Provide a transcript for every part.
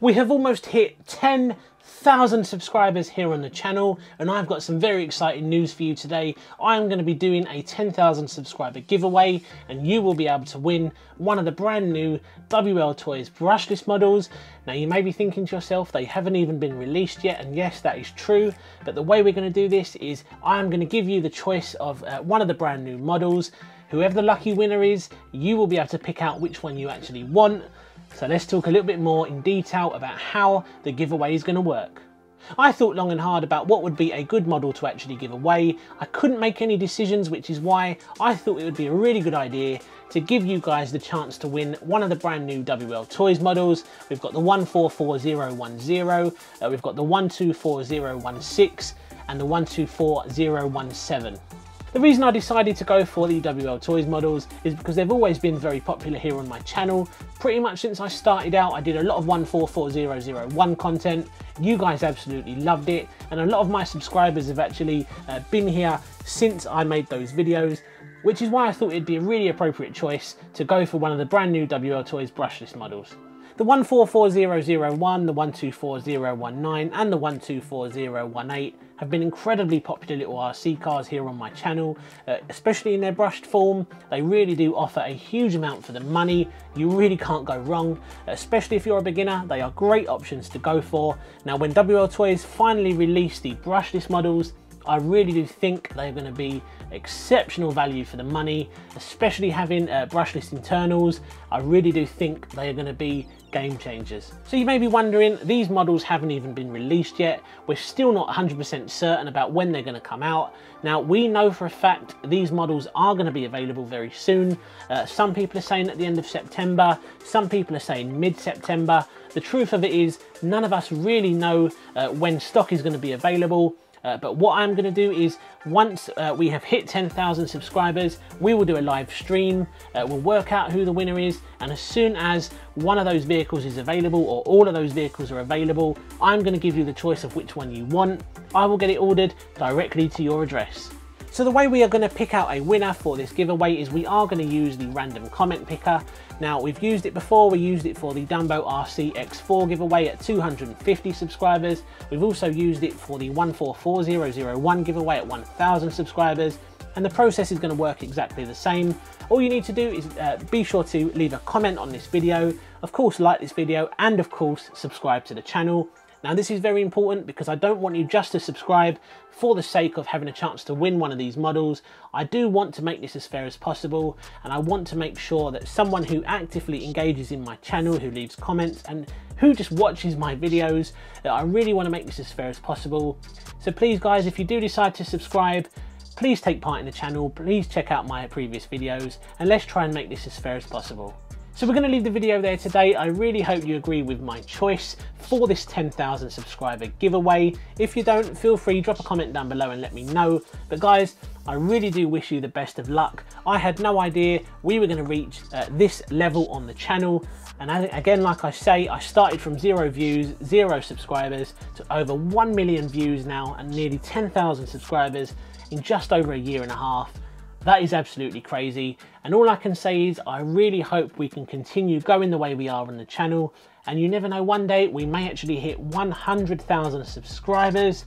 We have almost hit 10,000 subscribers here on the channel and I've got some very exciting news for you today. I'm going to be doing a 10,000 subscriber giveaway and you will be able to win one of the brand new WL Toys brushless models. Now you may be thinking to yourself they haven't even been released yet and yes that is true but the way we're going to do this is I'm going to give you the choice of uh, one of the brand new models. Whoever the lucky winner is, you will be able to pick out which one you actually want so let's talk a little bit more in detail about how the giveaway is going to work. I thought long and hard about what would be a good model to actually give away. I couldn't make any decisions, which is why I thought it would be a really good idea to give you guys the chance to win one of the brand new WL Toys models. We've got the 144010, uh, we've got the 124016 and the 124017. The reason I decided to go for the WL Toys models is because they've always been very popular here on my channel. Pretty much since I started out, I did a lot of 144001 content. You guys absolutely loved it. And a lot of my subscribers have actually uh, been here since I made those videos which is why I thought it'd be a really appropriate choice to go for one of the brand new WL Toys brushless models. The 144001, the 124019 and the 124018 have been incredibly popular little RC cars here on my channel, uh, especially in their brushed form. They really do offer a huge amount for the money. You really can't go wrong, especially if you're a beginner. They are great options to go for. Now, when WL Toys finally released the brushless models, I really do think they're going to be exceptional value for the money, especially having uh, brushless internals. I really do think they are going to be game changers. So you may be wondering, these models haven't even been released yet. We're still not 100% certain about when they're going to come out. Now, we know for a fact these models are going to be available very soon. Uh, some people are saying at the end of September, some people are saying mid-September. The truth of it is, none of us really know uh, when stock is going to be available. Uh, but what I'm going to do is once uh, we have hit 10,000 subscribers, we will do a live stream. Uh, we'll work out who the winner is. And as soon as one of those vehicles is available or all of those vehicles are available, I'm going to give you the choice of which one you want. I will get it ordered directly to your address. So the way we are going to pick out a winner for this giveaway is we are going to use the random comment picker. Now we've used it before, we used it for the Dumbo RC X4 giveaway at 250 subscribers. We've also used it for the 144001 giveaway at 1000 subscribers and the process is going to work exactly the same. All you need to do is uh, be sure to leave a comment on this video, of course like this video and of course subscribe to the channel. Now this is very important because I don't want you just to subscribe for the sake of having a chance to win one of these models. I do want to make this as fair as possible and I want to make sure that someone who actively engages in my channel, who leaves comments and who just watches my videos, that I really want to make this as fair as possible. So please guys, if you do decide to subscribe, please take part in the channel, please check out my previous videos and let's try and make this as fair as possible. So we're going to leave the video there today. I really hope you agree with my choice for this 10,000 subscriber giveaway. If you don't, feel free, drop a comment down below and let me know. But guys, I really do wish you the best of luck. I had no idea we were going to reach uh, this level on the channel. And again, like I say, I started from zero views, zero subscribers to over 1 million views now and nearly 10,000 subscribers in just over a year and a half. That is absolutely crazy. And all I can say is I really hope we can continue going the way we are on the channel. And you never know, one day we may actually hit 100,000 subscribers.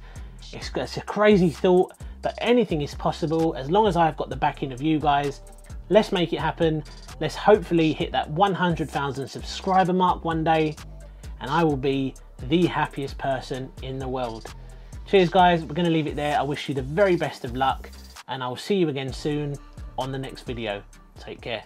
It's, it's a crazy thought, but anything is possible as long as I've got the backing of you guys. Let's make it happen. Let's hopefully hit that 100,000 subscriber mark one day and I will be the happiest person in the world. Cheers guys, we're going to leave it there. I wish you the very best of luck and I'll see you again soon on the next video. Take care.